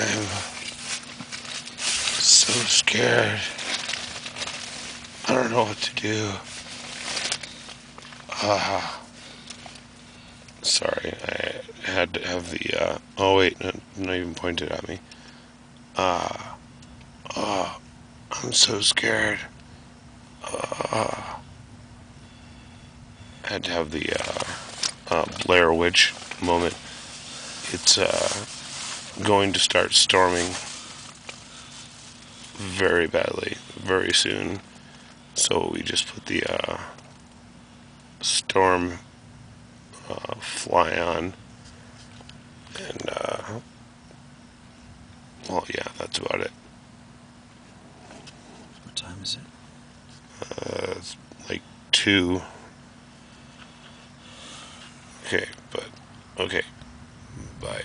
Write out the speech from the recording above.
I'm so scared. I don't know what to do. Ah. sorry, I had to have the, uh, oh wait, no, not even pointed at me. Ah. Uh, oh, I'm so scared. Uh, had to have the, uh, uh, Blair Witch moment. It's, uh, going to start storming very badly, very soon. So we just put the uh, storm uh, fly on, and uh, well, yeah, that's about it. What time is it? Uh, it's like two. Okay, but okay, bye.